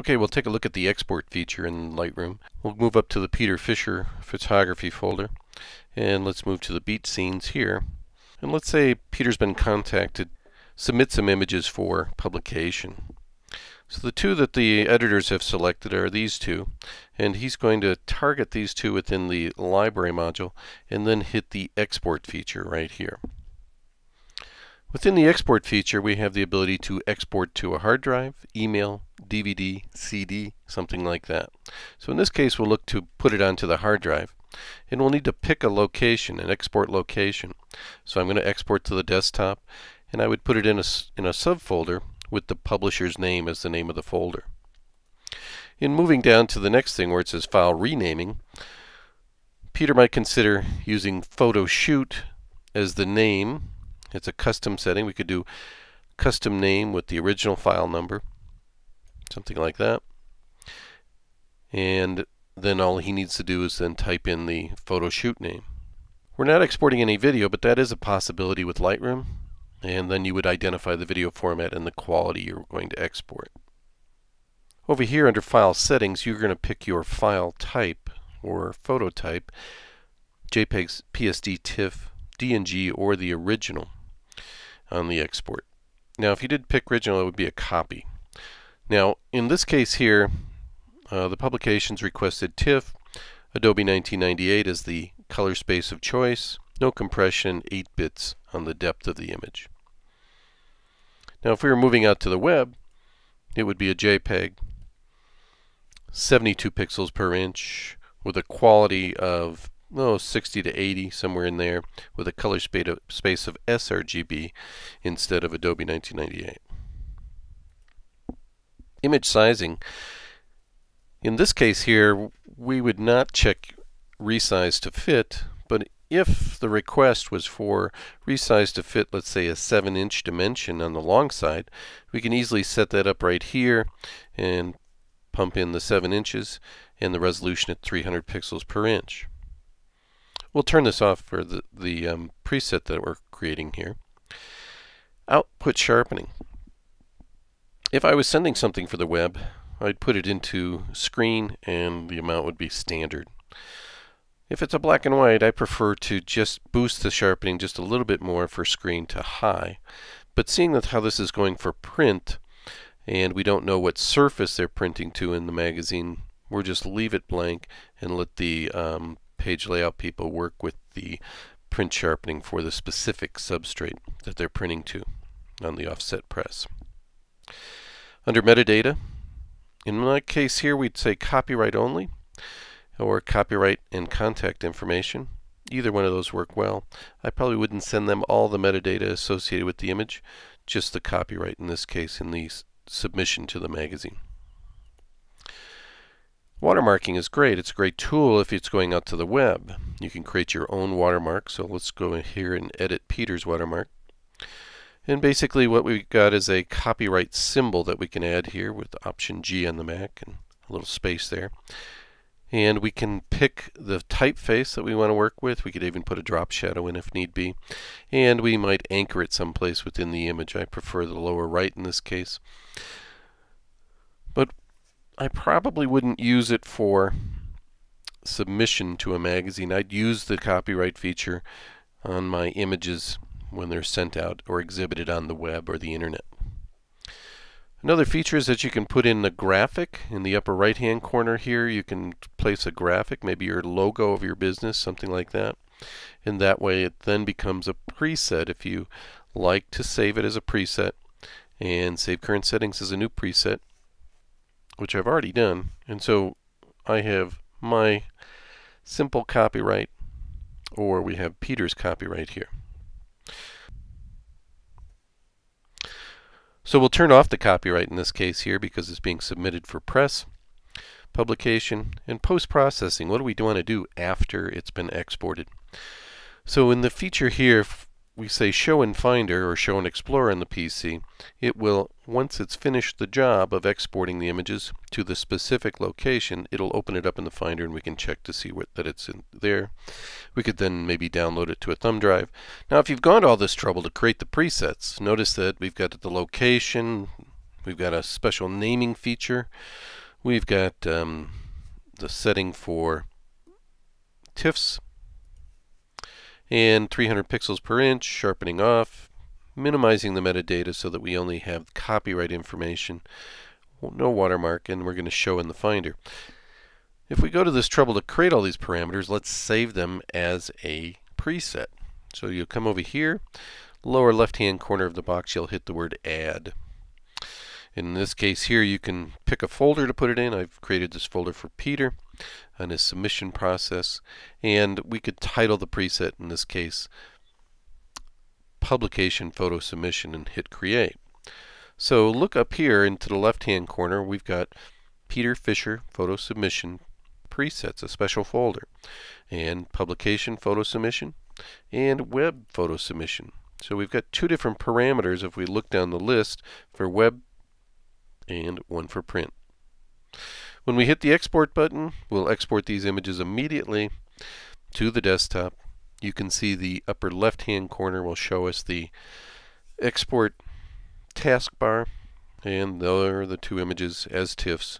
Okay, we'll take a look at the export feature in Lightroom. We'll move up to the Peter Fisher photography folder and let's move to the beat scenes here. And let's say Peter's been contacted, submit some images for publication. So the two that the editors have selected are these two and he's going to target these two within the library module and then hit the export feature right here. Within the export feature, we have the ability to export to a hard drive, email, DVD, CD, something like that. So in this case, we'll look to put it onto the hard drive. And we'll need to pick a location, an export location. So I'm going to export to the desktop, and I would put it in a, in a subfolder with the publisher's name as the name of the folder. In moving down to the next thing where it says file renaming, Peter might consider using photoshoot as the name it's a custom setting. We could do custom name with the original file number, something like that. And then all he needs to do is then type in the photo shoot name. We're not exporting any video, but that is a possibility with Lightroom. And then you would identify the video format and the quality you're going to export. Over here under File Settings, you're going to pick your file type or photo type, JPEGs, PSD, TIFF, DNG, or the original on the export. Now if you did pick original it would be a copy. Now in this case here uh, the publications requested TIFF, Adobe 1998 as the color space of choice, no compression, 8 bits on the depth of the image. Now if we were moving out to the web it would be a JPEG 72 pixels per inch with a quality of oh, 60 to 80, somewhere in there, with a color space of sRGB instead of Adobe 1998. Image sizing. In this case here, we would not check resize to fit, but if the request was for resize to fit, let's say a 7 inch dimension on the long side, we can easily set that up right here and pump in the 7 inches and the resolution at 300 pixels per inch. We'll turn this off for the, the um, preset that we're creating here. Output sharpening. If I was sending something for the web, I'd put it into screen and the amount would be standard. If it's a black and white, I prefer to just boost the sharpening just a little bit more for screen to high. But seeing that how this is going for print, and we don't know what surface they're printing to in the magazine, we'll just leave it blank and let the um, page layout people work with the print sharpening for the specific substrate that they're printing to on the offset press. Under metadata, in my case here we'd say copyright only or copyright and contact information. Either one of those work well. I probably wouldn't send them all the metadata associated with the image, just the copyright in this case in the submission to the magazine. Watermarking is great. It's a great tool if it's going out to the web. You can create your own watermark. So let's go in here and edit Peter's watermark. And basically what we've got is a copyright symbol that we can add here with Option G on the Mac and a little space there. And we can pick the typeface that we want to work with. We could even put a drop shadow in if need be. And we might anchor it someplace within the image. I prefer the lower right in this case. I probably wouldn't use it for submission to a magazine. I'd use the copyright feature on my images when they're sent out or exhibited on the web or the internet. Another feature is that you can put in a graphic in the upper right hand corner here. You can place a graphic, maybe your logo of your business, something like that. And that way it then becomes a preset if you like to save it as a preset and save current settings as a new preset which I've already done. And so I have my simple copyright or we have Peter's copyright here. So we'll turn off the copyright in this case here because it's being submitted for press, publication, and post-processing. What do we want to do after it's been exported? So in the feature here, we say show in Finder or show in Explorer on the PC, it will, once it's finished the job of exporting the images to the specific location, it'll open it up in the Finder and we can check to see what, that it's in there. We could then maybe download it to a thumb drive. Now if you've gone to all this trouble to create the presets, notice that we've got the location, We've got a special naming feature. We've got um, the setting for TIFFs and 300 pixels per inch, sharpening off, minimizing the metadata so that we only have copyright information, no watermark, and we're going to show in the Finder. If we go to this trouble to create all these parameters, let's save them as a preset. So you'll come over here, lower left hand corner of the box, you'll hit the word add. In this case here, you can pick a folder to put it in. I've created this folder for Peter and his submission process. And we could title the preset, in this case, Publication Photo Submission and hit Create. So look up here into the left-hand corner, we've got Peter Fisher Photo Submission presets, a special folder, and Publication Photo Submission, and Web Photo Submission. So we've got two different parameters if we look down the list for web and one for print. When we hit the export button, we'll export these images immediately to the desktop. You can see the upper left hand corner will show us the export taskbar and there are the two images as TIFFs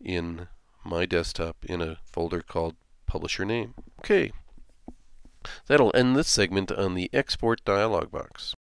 in my desktop in a folder called publisher name. Okay, that'll end this segment on the export dialog box.